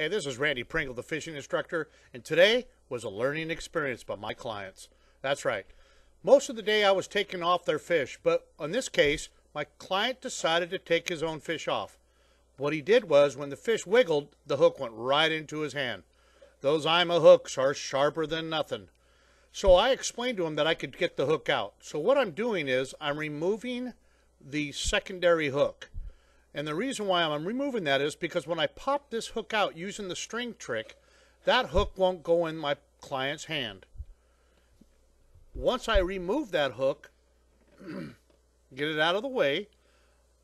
Hey, this is Randy Pringle, the fishing instructor, and today was a learning experience by my clients. That's right. Most of the day I was taking off their fish, but in this case, my client decided to take his own fish off. What he did was, when the fish wiggled, the hook went right into his hand. Those IMA hooks are sharper than nothing. So I explained to him that I could get the hook out. So what I'm doing is I'm removing the secondary hook. And the reason why I'm removing that is because when I pop this hook out using the string trick, that hook won't go in my client's hand. Once I remove that hook, get it out of the way,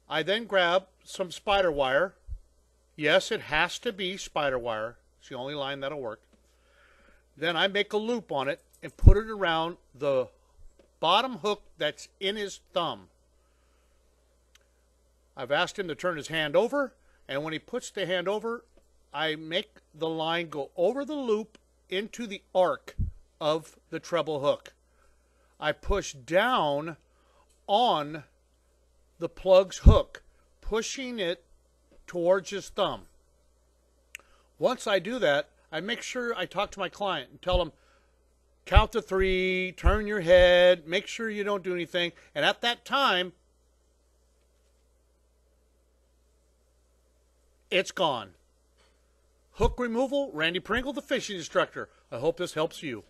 I then grab some SpiderWire. Yes, it has to be SpiderWire. It's the only line that'll work. Then I make a loop on it and put it around the bottom hook that's in his thumb. I've asked him to turn his hand over, and when he puts the hand over, I make the line go over the loop into the arc of the treble hook. I push down on the plug's hook, pushing it towards his thumb. Once I do that, I make sure I talk to my client and tell him, count to three, turn your head, make sure you don't do anything. And at that time, it's gone. Hook removal, Randy Pringle, the fishing instructor. I hope this helps you.